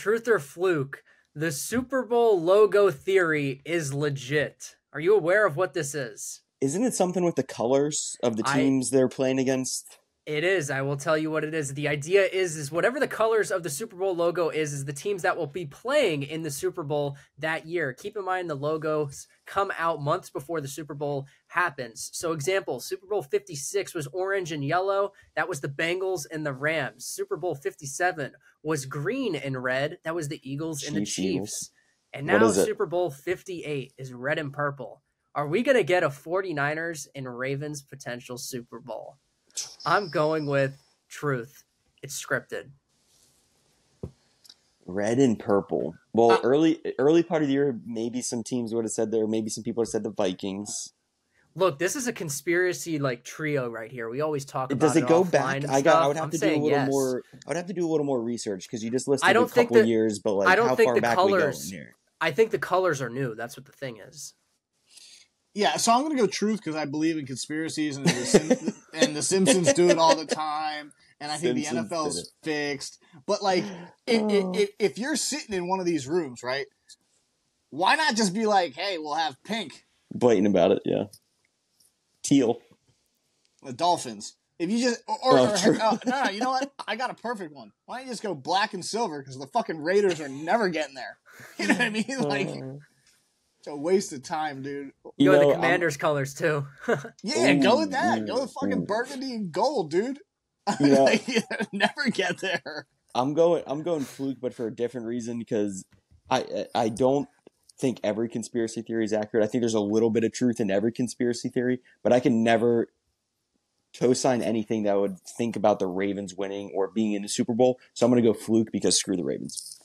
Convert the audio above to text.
truth or fluke, the Super Bowl logo theory is legit. Are you aware of what this is? Isn't it something with the colors of the I- teams they're playing against? It is. I will tell you what it is. The idea is is whatever the colors of the Super Bowl logo is is the teams that will be playing in the Super Bowl that year. Keep in mind the logos come out months before the Super Bowl happens. So example, Super Bowl 56 was orange and yellow. That was the Bengals and the Rams. Super Bowl 57 was green and red. That was the Eagles and the Chiefs, Eagles. And now? Super Bowl 58 is red and purple. Are we going to get a 49ers and Ravens potential Super Bowl? I'm going with truth. It's scripted. Red and purple. Well, Uh, early early part of the year, maybe some teams would have said there. Maybe some people have said the Vikings. Look, this is a conspiracy like trio right here. We always talk about Does it go back? I got. I would have I'm to do a little yes. more. I would have to do a little more research because you just listed I a don't think couple that- years, but like I don't how think far the back colors- we go in here? I think the colors are new. That's what the thing is. Yeah, so I'm gonna go truth because I believe in conspiracies and the, Sim- and the Simpsons do it all the time, and I think Simpsons the did NFL's fixed. But like, if, oh. if, if you're sitting in one of these rooms, right? Why not just be like, "Hey, we'll have pink, Blatant about it, yeah. Teal. the Dolphins." If you just or, or, Oh, or- oh, no, no, you know what? I got a perfect one. Why don't you just go black and silver? Because the fucking Raiders are never getting there. You know what I mean? Like, oh. It's a waste of time, dude. You go with know, the I'm- Commanders colors too. Yeah, go with Ooh, that. Go with mm, fucking ooh. burgundy and gold, dude. Yeah. Like, never get there. I'm going. I'm going fluke, but for a different reason because I I don't think every conspiracy theory is accurate. I think there's a little bit of truth in every conspiracy theory, but I can never co-sign anything that would think about the Ravens winning or being in the Super Bowl. So I'm going to go fluke because screw the Ravens.